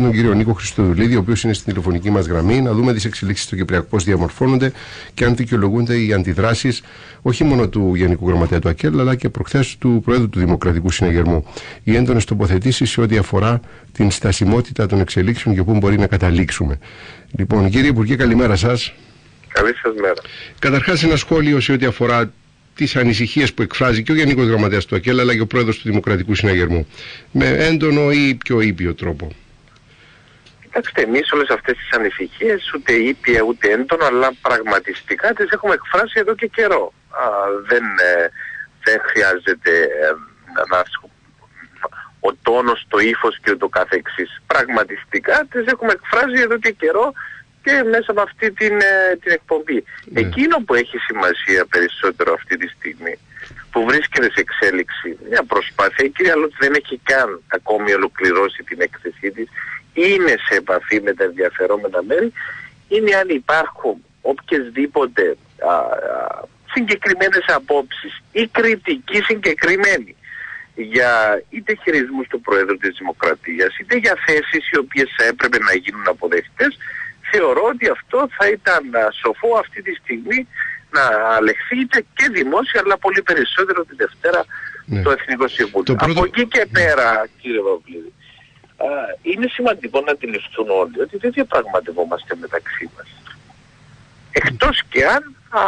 τον κύριο Νίκο Χριστοδουλίδη, ο οποίος είναι στην τηλεφωνική μας γραμμή, να δούμε τις εξελίξεις στο Κυπριακό πώς διαμορφώνονται και αν δικαιολογούνται οι αντιδράσεις όχι μόνο του Γενικού Γραμματέα του ΑΚΕΛ, αλλά και προχθές του Προέδρου του Δημοκρατικού Συναγερμού. Οι έντονες τοποθετήσεις σε ό,τι αφορά την στασιμότητα των εξελίξεων και πού μπορεί να καταλήξουμε. Λοιπόν, κύριε Υπουργέ, καλημέρα σας. Καλή σας μέρα. Καταρχάς, ένα σχόλιο σε ό,τι αφορά τις ανησυχίες που εκφράζει και ο Γενικός Γραμματέας του ΑΚΕΛ αλλά και ο Πρόεδρος του Δημοκρατικού Συναγερμού. Με έντονο ή πιο ήπιο τρόπο. Κοιτάξτε, εμείς όλες αυτές τις ανησυχίες, ούτε ήπια ούτε έντονο, αλλά πραγματιστικά τις έχουμε εκφράσει εδώ και καιρό. Α, δεν, ε, δεν χρειάζεται ε, να ο τόνος, το ύφος και το καθεξής. Πραγματιστικά τις έχουμε εκφράσει εδώ και καιρό και μέσα από αυτή την, ε, την εκπομπή. Ναι. Εκείνο που έχει σημασία περισσότερο αυτή τη στιγμή που βρίσκεται σε εξέλιξη μια προσπάθεια, η κυρία Λότς δεν έχει καν ακόμη ολοκληρώσει την έκθεσή της, είναι σε επαφή με τα ενδιαφερόμενα μέρη, είναι αν υπάρχουν οποιασδήποτε α, α, συγκεκριμένες απόψεις ή κριτική συγκεκριμένη για είτε χειρισμούς του Προέδρου της Δημοκρατίας είτε για θέσεις οι οποίες θα έπρεπε να γίνουν αποδεκτές θεωρώ ότι αυτό θα ήταν σοφό αυτή τη στιγμή να αλεχθεί είτε και δημόσια αλλά πολύ περισσότερο τη Δευτέρα ναι. το Εθνικό Συμβούλιο. Από εκεί και ναι. πέρα κύριε Βαβλίδη είναι σημαντικό να αντιληφθούν όλοι ότι δεν διαπραγματευόμαστε μεταξύ μας. Εκτός και αν α,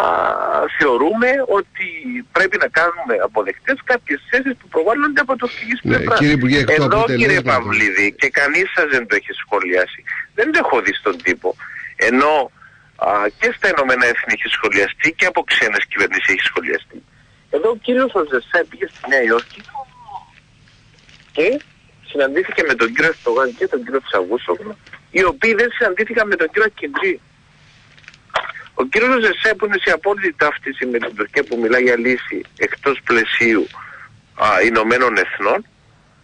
θεωρούμε ότι πρέπει να κάνουμε αποδεκτές κάποιες θέσεις που προβάλλονται από το φυγής ναι, πλευρά. Κύριε Εδώ κύριε Παυλίδη και κανείς σας δεν το έχει σχολιάσει. Δεν το έχω δει στον τύπο. Ενώ α, και στα Ηνωμένα Έθνη έχει σχολιαστεί και από ξένες κυβερνήσεις έχει σχολιαστεί. Εδώ ο κύριος Οζεσέ πήγε στη Νέα Υόρκη και συναντήθηκε με τον κύριο Στογάν και τον κύριο Τσαβούσογλου, οι οποίοι δεν συναντήθηκαν με τον κύριο Κιντζή. Ο κύριος Ζεσέ που είναι σε απόλυτη ταύτιση με την Τουρκία που μιλάει για λύση εκτός πλαισίου α, Ηνωμένων Εθνών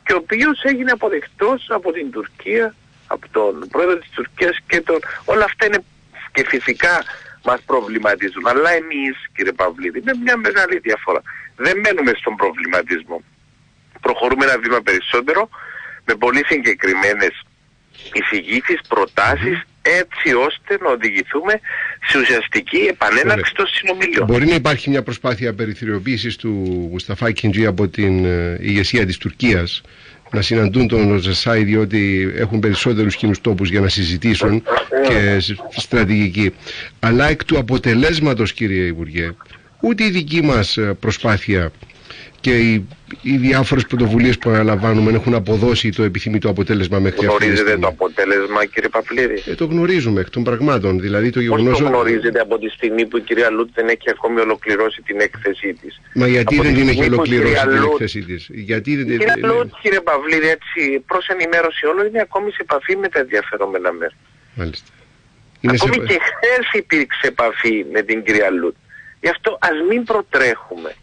και ο οποίος έγινε αποδεκτός από την Τουρκία, από τον πρόεδρο της Τουρκίας και τον... Όλα αυτά είναι και φυσικά μας προβληματίζουν. Αλλά εμείς κύριε Παυλίδη με μια μεγάλη διαφορά. Δεν μένουμε στον προβληματισμό. Προχωρούμε ένα βήμα περισσότερο με πολύ συγκεκριμένες εισηγήσεις, προτάσεις έτσι ώστε να οδηγηθούμε σε ουσιαστική επανέναρξη των συνομιλιών. Μπορεί να υπάρχει μια προσπάθεια περιθωριοποίησης του Μουσταφά Κιντζή από την ε, ηγεσία της Τουρκίας να συναντούν τον Ζεσάι διότι έχουν περισσότερους κοινούς τόπους για να συζητήσουν και στρατηγική. Αλλά εκ του αποτελέσματος κύριε Υπουργέ, ούτε η δική μας ε, προσπάθεια και οι, οι διάφορες πρωτοβουλίες που αναλαμβάνουμε έχουν αποδώσει το επιθυμητό αποτέλεσμα μέχρι αυτή Γνωρίζετε το αποτέλεσμα, κύριε Παπλήρη; Ε, το γνωρίζουμε εκ των πραγμάτων. Δηλαδή το γεγονός... Πώς το γνωρίζετε από τη στιγμή που η κυρία Λούτ δεν έχει ακόμη ολοκληρώσει την έκθεσή της; Μα γιατί από δεν την έχει ολοκληρώσει την Λούτ... έκθεσή της; Γιατί δεν... Η κυρία Λούτ, κύριε Παυλίδη, έτσι προς ενημέρωση όλων είναι ακόμη σε επαφή με τα ενδιαφερόμενα μέρη. Μάλιστα. Είναι ακόμη σε... και χθες υπήρξε επαφή με την κυρία Λούτ. Γι' αυτό ας μην προτρέχουμε.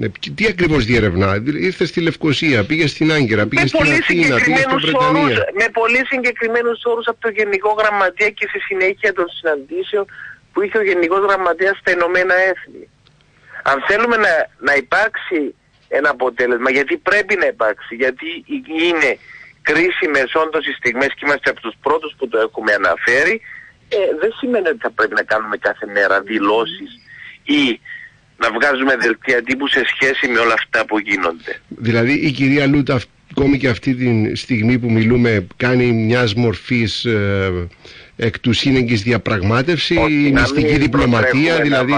Ναι, τι ακριβώς διερευνά, ήρθε στη Λευκωσία, πήγε στην Άγκυρα, πήγε στην Αθήνα, πήγε στην Βρετανία. με πολύ συγκεκριμένους όρους από το Γενικό Γραμματέα και στη συνέχεια των συναντήσεων που είχε ο Γενικός Γραμματέας στα Ηνωμένα Έθνη. Αν θέλουμε να, να υπάρξει ένα αποτέλεσμα, γιατί πρέπει να υπάρξει, γιατί είναι κρίσιμες όντως οι στιγμές και είμαστε από τους πρώτους που το έχουμε αναφέρει, ε, δεν σημαίνει ότι θα πρέπει να κάνουμε κάθε μέρα δηλώσεις ή να βγάζουμε δελτία τύπου σε σχέση με όλα αυτά που γίνονται. Δηλαδή η κυρία Λούτα ακόμη και αυτή τη στιγμή που μιλούμε κάνει μιας μορφής ε, εκ του σύνεγγης διαπραγμάτευσης, ή μυστική διπλωματία δηλαδή...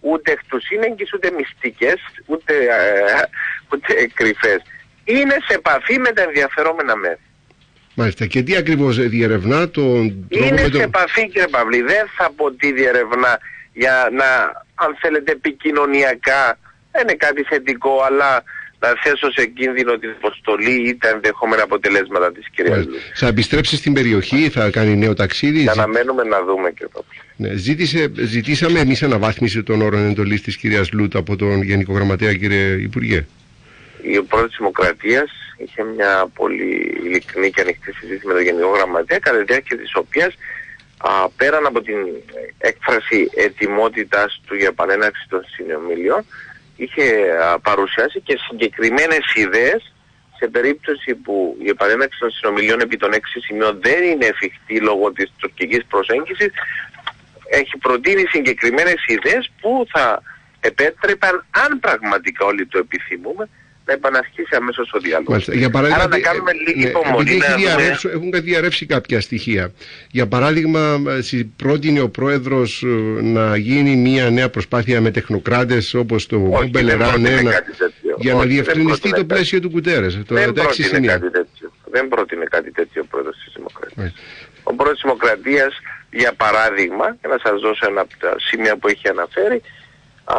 ούτε εκ του σύνεγγης ούτε μυστικές ούτε, ε, ούτε κρυφές. Είναι σε επαφή με τα ενδιαφερόμενα μέρη. Μάλιστα. Και τι ακριβώς διερευνά τον τρόπο Είναι σε επαφή κύριε Παυλή. Δεν θα πω τι διερευνά για να, αν θέλετε, επικοινωνιακά, δεν είναι κάτι θετικό, αλλά να θέσω σε κίνδυνο την αποστολή ή τα ενδεχόμενα αποτελέσματα της κυρίας Λου. Θα επιστρέψεις στην περιοχή, θα κάνει νέο ταξίδι. Για να μένουμε να δούμε και εδώ. Ναι, ζήτησε, ζητήσαμε εμείς αναβάθμιση των όρων εντολής της κυρίας Λούτ από τον Γενικό Γραμματέα κύριε Υπουργέ. Η πρώτη της Δημοκρατίας είχε μια πολύ ειλικρινή και ανοιχτή συζήτηση με τον Γενικό Γραμματέα κατά τη διάρκεια της οποίας α, πέραν από την έκφραση ετοιμότητας του για επανέναρξη των συνομιλιών είχε α, παρουσιάσει και συγκεκριμένες ιδέες σε περίπτωση που η επανέναξη των συνομιλιών επί των έξι σημείων δεν είναι εφικτή λόγω της τουρκικής προσέγγισης, έχει προτείνει συγκεκριμένες ιδέες που θα επέτρεπαν, αν πραγματικά όλοι το επιθυμούμε, να επαναρχίσει αμέσως ο διάλογος. Για παράδειγμα, Άρα να κάνουμε λίγη ναι, υπομονή. Επειδή έχει διαρρεύσει, έχουν διαρρεύσει κάποια στοιχεία. Για παράδειγμα, πρότεινε ο πρόεδρος ε, να γίνει μια νέα προσπάθεια με τεχνοκράτες όπως το Μπελεράν 1 για να διευκρινιστεί το πλαίσιο του Κουτέρες. Δεν πρότεινε κάτι τέτοιο. Δεν πρότεινε κάτι τέτοιο ο πρόεδρος της Δημοκρατίας. Ο πρόεδρος της Δημοκρατίας, για παράδειγμα, για να σας δώσω ένα από τα σημεία που έχει αναφέρει, α,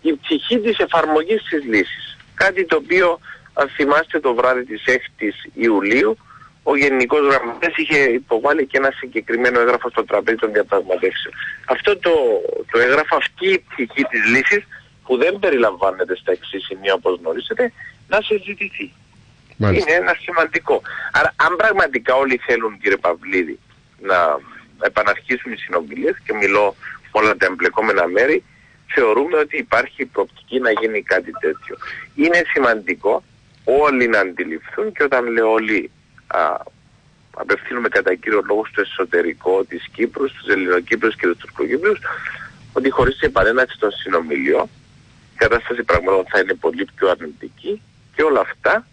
η πτυχή της εφαρμογής της λύσης. Κάτι το οποίο αν θυμάστε το βράδυ της 6ης Ιουλίου ο Γενικός Γραμματέας είχε υποβάλει και ένα συγκεκριμένο έγγραφο στο τραπέζι των διαπραγματεύσεων. Αυτό το, το έγγραφο, αυτή η πτυχή της λύσης που δεν περιλαμβάνεται στα εξής σημεία όπως γνωρίζετε, να συζητηθεί. Μάλιστα. Είναι ένα σημαντικό. Άρα αν πραγματικά όλοι θέλουν κύριε Παυλίδη να επαναρχίσουν οι συνομιλίες και μιλώ όλα τα εμπλεκόμενα μέρη, θεωρούμε ότι υπάρχει προοπτική να γίνει κάτι τέτοιο. Είναι σημαντικό όλοι να αντιληφθούν και όταν λέω όλοι α, απευθύνουμε κατά κύριο λόγο στο εσωτερικό της Κύπρου, στους Ελληνοκύπρους και τους Τουρκοκύπρους, ότι χωρίς την επανέναξη των συνομιλιών η κατάσταση πραγματών θα είναι πολύ πιο αρνητική και όλα αυτά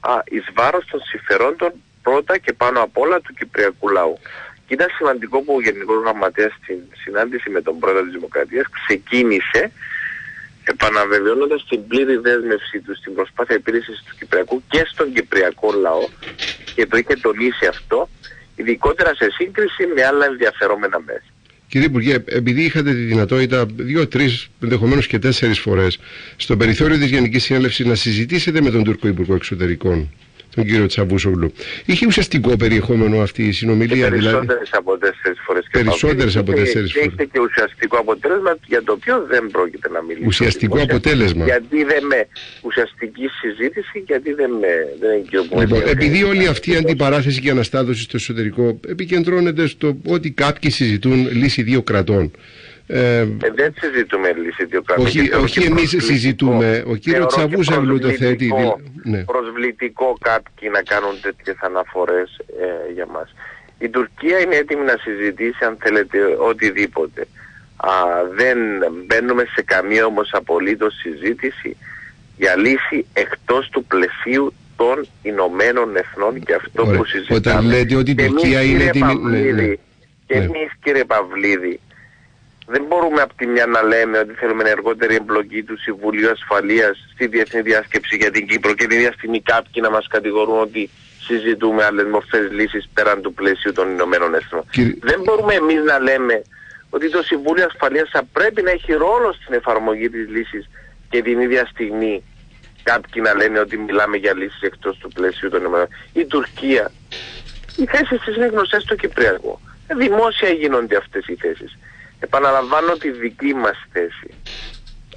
α, εις βάρος των συμφερόντων πρώτα και πάνω απ' όλα του Κυπριακού λαού. Και ήταν σημαντικό που ο Γενικός Γραμματέας στην συνάντηση με τον Πρόεδρο της Δημοκρατίας ξεκίνησε επαναβεβαιώνοντας την πλήρη δέσμευσή του στην προσπάθεια επίλυσης του Κυπριακού και στον Κυπριακό λαό και το είχε τονίσει αυτό, ειδικότερα σε σύγκριση με άλλα ενδιαφερόμενα μέσα. Κύριε Υπουργέ, επειδή είχατε τη δυνατότητα δύο-τρει, ενδεχομένως και τέσσερις φορές στο περιθώριο της Γενικής Συνέλευσης να συζητήσετε με τον Τούρκο Υπουργό Εξωτερικών τον κύριο Τσαβούσογλου. Είχε ουσιαστικό περιεχόμενο αυτή η συνομιλία, και δηλαδή; από τέσσερις φορές. Περισσότερες από τέσσερις φορές. Και και ουσιαστικό αποτέλεσμα για το οποίο δεν πρόκειται να μιλήσει. Ουσιαστικό αποτέλεσμα. Γιατί δεν με ουσιαστική συζήτηση, γιατί δεν με. Δεν λοιπόν, επειδή όλη αυτή η αντιπαράθεση και αναστάτωση στο εσωτερικό επικεντρώνεται στο ότι κάποιοι συζητούν λύση δύο κρατών. Ε, ε, δεν συζητούμε λύση δύο κρατών. Όχι, όχι εμεί συζητούμε. Ο κύριος Τσαβούσα το θέτει. Ναι. Προσβλητικό κάποιοι να κάνουν τέτοιες αναφορές ε, για μας. Η Τουρκία είναι έτοιμη να συζητήσει αν θέλετε οτιδήποτε. Α, δεν μπαίνουμε σε καμία όμως απολύτως συζήτηση για λύση εκτός του πλαισίου των Ηνωμένων Εθνών και αυτό Ωραία. που συζητάμε. Όταν λέτε ότι η Τουρκία είναι έτοιμη... Ναι, ναι. Και ναι. εμείς κύριε Παυλίδη δεν μπορούμε από τη μια να λέμε ότι θέλουμε ενεργότερη εμπλοκή του Συμβουλίου Ασφαλείας στη Διεθνή Διάσκεψη για την Κύπρο και την ίδια στιγμή κάποιοι να μας κατηγορούν ότι συζητούμε άλλες μορφές λύσεις πέραν του πλαίσιου των Ηνωμένων Εθνών. Δεν μπορούμε εμείς να λέμε ότι το Συμβούλιο Ασφαλείας θα πρέπει να έχει ρόλο στην εφαρμογή της λύσης και την ίδια στιγμή κάποιοι να λένε ότι μιλάμε για λύσεις εκτός του πλαίσιου των Ηνωμένων Η Τουρκία, οι θέσεις της είναι γνωστές στο Κυπριακό. Δημόσια γίνονται αυτές οι θέσεις. Επαναλαμβάνω τη δική μας θέση.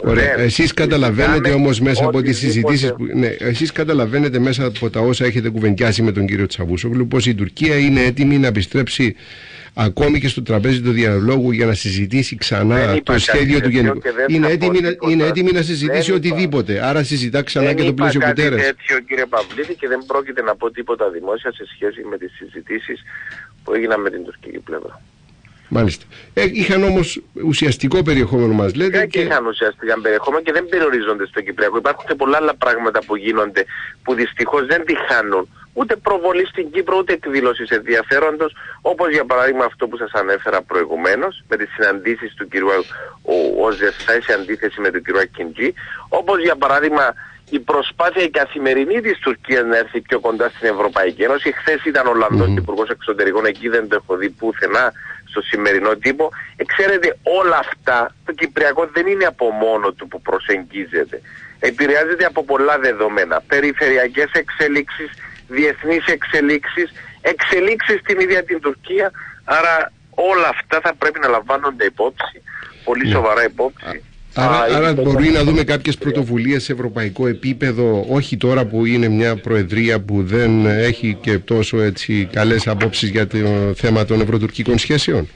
Ωραία. Εσείς καταλαβαίνετε όμως μέσα από τις συζητήσεις που... Ναι, εσείς καταλαβαίνετε μέσα από τα όσα έχετε κουβεντιάσει με τον κύριο Τσαβούσογλου πως η Τουρκία είναι έτοιμη να επιστρέψει ακόμη και στο τραπέζι του διαλόγου για να συζητήσει ξανά το σχέδιο του Γενικού. Είναι έτοιμη, να, είναι έτοιμη να συζητήσει δεν οτιδήποτε. Είπα. Άρα συζητά ξανά δεν και το πλαίσιο κουτέρας. Δεν τέτοιο κύριε Παυλίδη και δεν πρόκειται να πω τίποτα δημόσια σε σχέση με τις συζητήσεις που έγιναν με την τουρκική πλευρά. Μάλιστα. Ε, είχαν όμως ουσιαστικό περιεχόμενο, μας λέτε. Ε, και... είχαν ουσιαστικά περιεχόμενο και δεν περιορίζονται στο Κυπριακό. Υπάρχουν και πολλά άλλα πράγματα που γίνονται που δυστυχώς δεν τη χάνουν ούτε προβολή στην Κύπρο ούτε εκδήλωση ενδιαφέροντος, όπως για παράδειγμα αυτό που σας ανέφερα προηγουμένως με τις συναντήσεις του κ. Οζεσάη σε αντίθεση με τον κ. Ακιντζή, όπως για παράδειγμα η προσπάθεια η καθημερινή της Τουρκίας να έρθει πιο κοντά στην Ευρωπαϊκή Ένωση. Χθες ήταν ο Ολλανδός mm. Υπουργός Εξωτερικών, εκεί δεν το έχω δει πουθενά στο σημερινό τύπο. Ε, ξέρετε όλα αυτά, το Κυπριακό δεν είναι από μόνο του που προσεγγίζεται. Επηρεάζεται από πολλά δεδομένα. Περιφερειακές εξελίξεις, διεθνείς εξελίξεις, εξελίξεις στην ίδια την Τουρκία. Άρα όλα αυτά θα πρέπει να λαμβάνονται υπόψη, πολύ ναι. σοβαρά υπόψη. Άρα, άρα μπορεί να δούμε κάποιες πρωτοβουλίες σε ευρωπαϊκό επίπεδο, όχι τώρα που είναι μια προεδρία που δεν έχει και τόσο έτσι καλές απόψεις για το θέμα των ευρωτουρκικών σχέσεων;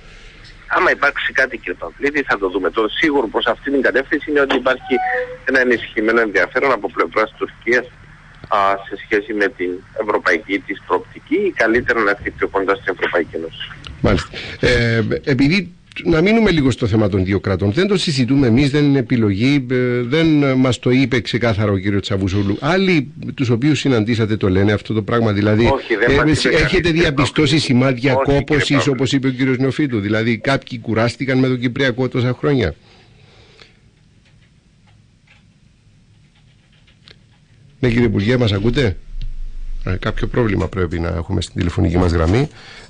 Άμα υπάρξει κάτι κύριε Παυλίδη θα το δούμε. Το σίγουρο προς αυτήν την κατεύθυνση είναι ότι υπάρχει ένα ενισχυμένο ενδιαφέρον από πλευράς Τουρκίας α, σε σχέση με την ευρωπαϊκή της προοπτική ή καλύτερα να έρθει πιο κοντά στην Ευρωπαϊκή Ένωση. Μάλιστα. Ε, επειδή να μείνουμε λίγο στο θέμα των δύο κρατών. Δεν το συζητούμε εμείς, δεν είναι επιλογή, ε, δεν μας το είπε ξεκάθαρα ο κύριος Τσαβούσολου. Άλλοι τους οποίους συναντήσατε το λένε αυτό το πράγμα. Δηλαδή, Όχι, δεν μας είπε έχετε κανείς. διαπιστώσει σημάδια Όχι, κύριε κόπωσης, Παύλο. όπως είπε ο κύριος Νεοφίτου. Δηλαδή, κάποιοι κουράστηκαν με τον Κυπριακό τόσα χρόνια. Ναι, κύριε Υπουργέ, μας ακούτε; Ε, κάποιο πρόβλημα πρέπει να έχουμε στην τηλεφωνική μας γραμμή.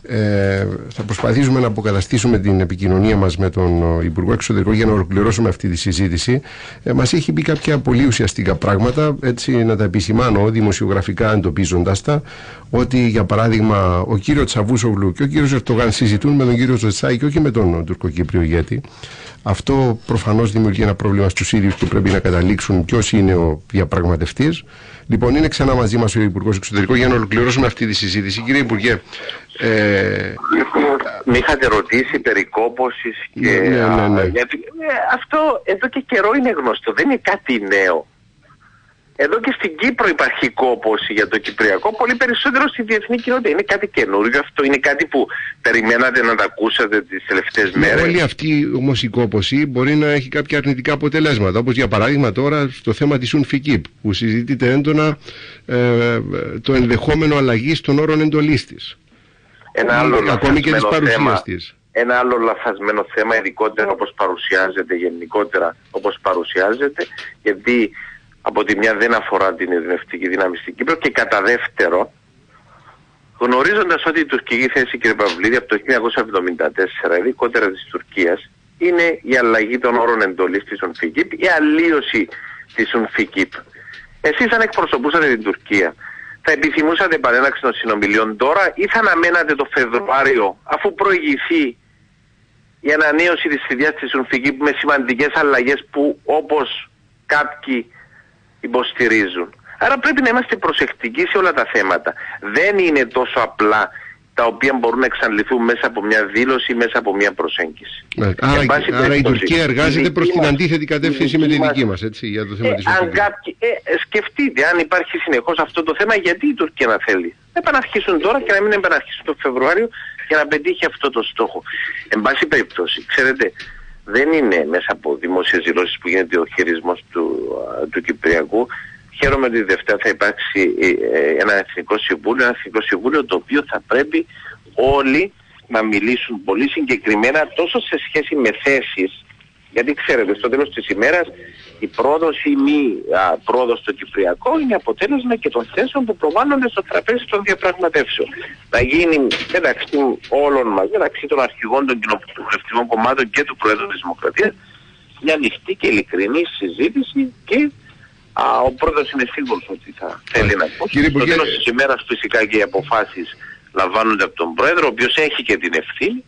Ε, θα προσπαθήσουμε να αποκαταστήσουμε την επικοινωνία μας με τον ε, Υπουργό Εξωτερικών για να ολοκληρώσουμε αυτή τη συζήτηση. Ε, μας έχει πει κάποια πολύ ουσιαστικά πράγματα, έτσι να τα επισημάνω δημοσιογραφικά εντοπίζοντας τα, ότι για παράδειγμα ο κύριος Τσαβούσογλου και ο κύριος Ερτογάν συζητούν με τον κύριο Ζετσάη και όχι με τον τουρκοκύπριο ηγέτη. Αυτό προφανώς δημιουργεί ένα πρόβλημα στους ίδιους και πρέπει να καταλήξουν ποιος είναι ο διαπραγματευτής. Λοιπόν, είναι ξανά μαζί μας ο Υπουργός Εξωτερικών για να ολοκληρώσουμε αυτή τη συζήτηση. Κύριε Υπουργέ, ε, Με είχατε ρωτήσει περί κόπωσης και... Ναι, ναι, ναι, ναι. α, γιατί- ε, αυτό εδώ και καιρό είναι γνωστό, δεν είναι κάτι νέο. Εδώ και στην Κύπρο υπάρχει κόπωση για το Κυπριακό, πολύ περισσότερο στη διεθνή κοινότητα. Είναι κάτι καινούριο αυτό, είναι κάτι που περιμένατε να τα ακούσατε τις τελευταίες μέρες; όλη αυτή όμως η κόπωση μπορεί να έχει κάποια αρνητικά αποτελέσματα. Όπως για παράδειγμα τώρα στο θέμα της UNFICIP που συζητείται έντονα ε, το ενδεχόμενο αλλαγή των όρων εντολής της. Ένα άλλο Ακόμη και της λαθασμένο παρουσίας θέμα- της. Ένα άλλο λαθασμένο θέμα, ειδικότερα όπως παρουσιάζεται, γενικότερα όπως παρουσιάζεται, γιατί από τη μια δεν αφορά την ειρηνευτική δύναμη στην Κύπρο και κατά δεύτερο, γνωρίζοντας ότι η τουρκική θέση, κύριε Παυλίδη, από το 1974, ειδικότερα της Τουρκίας, είναι η αλλαγή των όρων εντολής της UNFICIP, η αλλίωση της UNFICIP. Εσείς αν εκπροσωπούσατε την Τουρκία, θα επιθυμούσατε επανέναξη των συνομιλιών τώρα ή θα αναμένατε το Φεβρουάριο αφού προηγηθεί η ανανέωση της θητείας της UNFICIP με σημαντικές αλλαγές που όπως κάποιοι υποστηρίζουν. Άρα πρέπει να είμαστε προσεκτικοί σε όλα τα θέματα. Δεν είναι τόσο απλά τα οποία μπορούν να εξαντληθούν μέσα από μια δήλωση ή μέσα από μια προσέγγιση. Ναι, Άρα, Εν πάση άρα η περιπτώσεις, Τουρκία εργάζεται δική προς την μας- αντίθετη κατεύθυνση η με τη δική δική μας- μας, έτσι, για το θέμα ε, της αν UNFICIP. κάποιοι, ε, ε, σκεφτείτε, αν υπάρχει συνεχώς αυτό το θέμα, γιατί η Τουρκία να θέλει; Να επαναρχίσουν τώρα και να μην επαναρχίσουν το Φεβρουάριο για να πετύχει αυτό το στόχο. Εν πάση περιπτώσει, ξέρετε, δεν είναι μέσα από δημόσιες δηλώσεις που γίνεται ο χειρισμός του, α, του Κυπριακού. Χαίρομαι ότι Δευτέρα θα υπάρξει ε, ε, ένα εθνικό συμβούλιο, ένα εθνικό συμβούλιο το οποίο θα πρέπει όλοι να μιλήσουν πολύ συγκεκριμένα τόσο σε σχέση με θέσεις γιατί ξέρετε, στο τέλος της ημέρας η πρόοδος ή μη α, πρόοδος στο Κυπριακό είναι αποτέλεσμα και των θέσεων που προβάλλονται στο τραπέζι των διαπραγματεύσεων. Να γίνει μεταξύ όλων μας, μεταξύ των αρχηγών των κοινοβουλευτικών κομμάτων και του Προέδρου της Δημοκρατίας, μια ανοιχτή και ειλικρινή συζήτηση και α, ο πρόεδρος είναι σίγουρος ότι θα θέλει να ακούσει. Κύριε Στο Υπουργέ, τέλος της ημέρας φυσικά και οι αποφάσεις λαμβάνονται από τον Πρόεδρο, ο οποίος έχει και την ευθύνη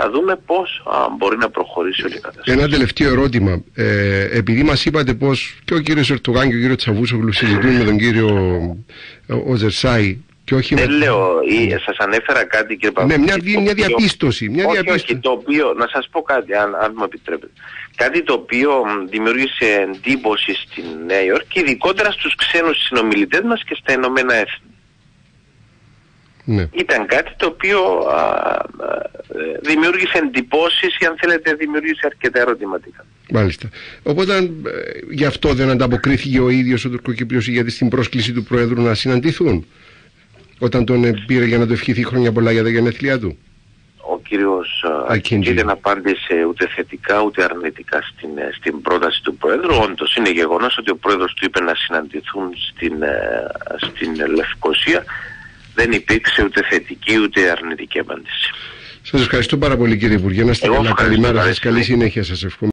θα δούμε πώς α, μπορεί να προχωρήσει όλη η κατάσταση. Ένα τελευταίο ερώτημα. Ε, επειδή μας είπατε πως και ο κύριος Ερτογάν και ο κύριος Τσαβούσογλου συζητούν με τον κύριο ε, Οζερσάη και όχι Δεν με... λέω, ή, σας ανέφερα κάτι κύριε Ναι, Παπαδάκη. μια, το μια οποίο- διαπίστωση. Μια όχι, διαπίστωση. όχι, το οποίο, να σας πω κάτι, αν, αν μου επιτρέπετε. Κάτι το οποίο μ, δημιούργησε εντύπωση στην Νέα Υόρκη, ειδικότερα στους ξένους συνομιλητές μας και στα Ηνωμένα Έθνη. Ναι. Ήταν κάτι το οποίο α, α, ε, δημιούργησε εντυπώσεις ή αν θέλετε δημιούργησε αρκετά ερωτηματικά. Μάλιστα. Οπότε ε, γι' αυτό δεν ανταποκρίθηκε ο ίδιος ο τουρκοκύπριος ηγέτης στην πρόσκληση του Προέδρου να συναντηθούν όταν τον ε, πήρε για να του ευχηθεί χρόνια πολλά για τα γενέθλιά του; Ο κύριος Ακίντζη. Ακίντζη δεν απάντησε ούτε θετικά ούτε αρνητικά στην, ε, στην πρόταση του Πρόεδρου. Όντως είναι γεγονός ότι ο Πρόεδρος του είπε να συναντηθούν στην, ε, στην Λευκοσία. Δεν υπήρξε ούτε θετική ούτε αρνητική απάντηση. Σας ευχαριστώ πάρα πολύ κύριε Υπουργέ. Να είστε Εγώ καλά. ευχαριστώ. Καλημέρα σας. Καλή Καλή συνέχεια σας εύχομαι.